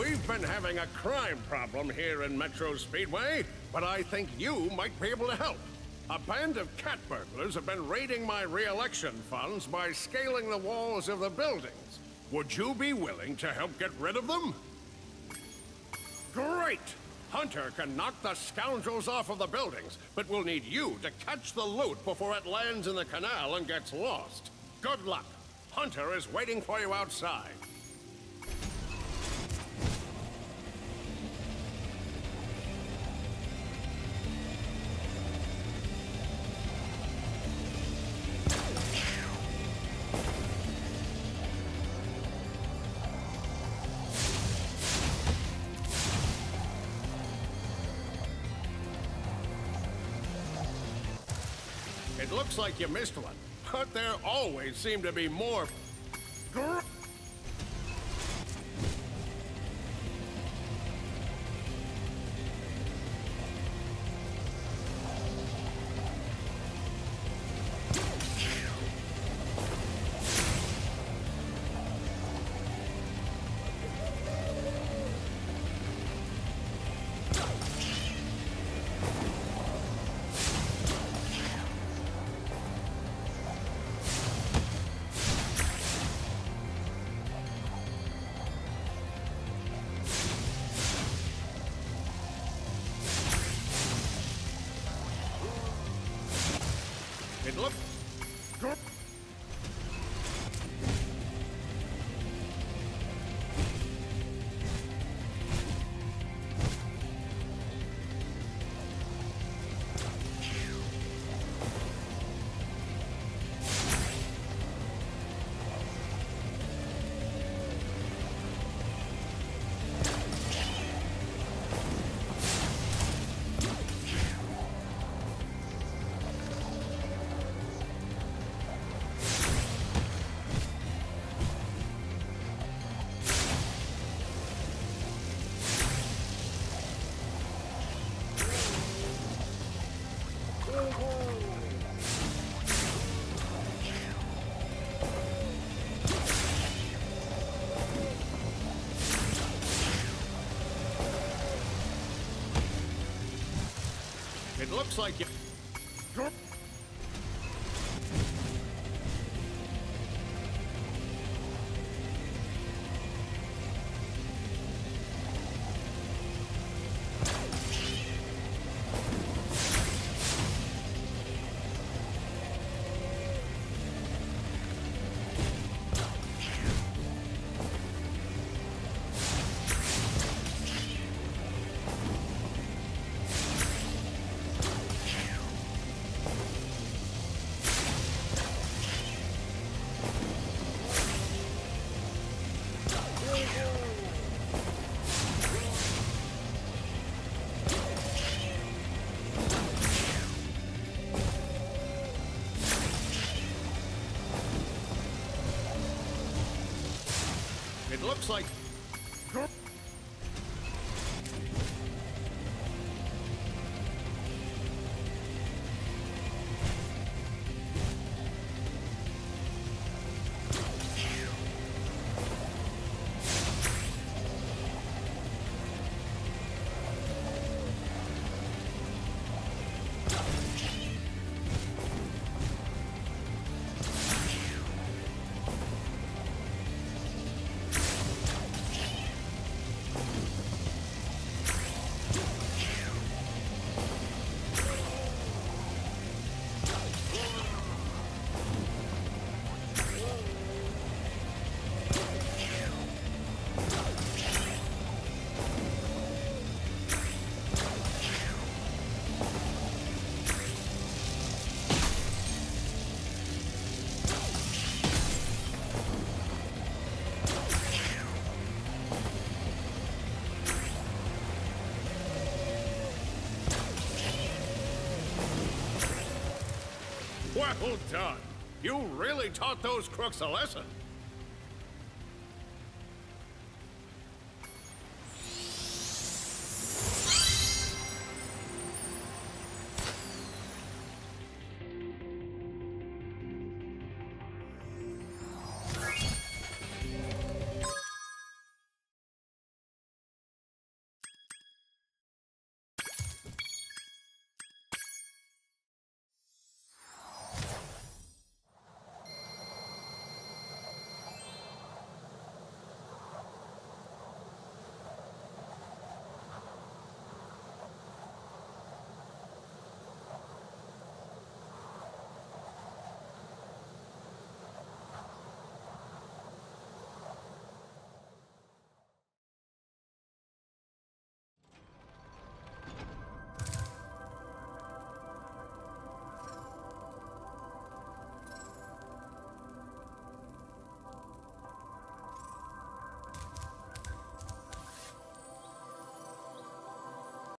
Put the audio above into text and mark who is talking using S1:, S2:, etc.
S1: We've been having a crime problem here in Metro Speedway, but I think you might be able to help. A band of cat burglars have been raiding my re-election funds by scaling the walls of the buildings. Would you be willing to help get rid of them? Great! Hunter can knock the scoundrels off of the buildings, but we'll need you to catch the loot before it lands in the canal and gets lost. Good luck. Hunter is waiting for you outside. It looks like you missed one, but there always seem to be more. Looks like you. Looks like. Well done. You really taught those crooks a lesson.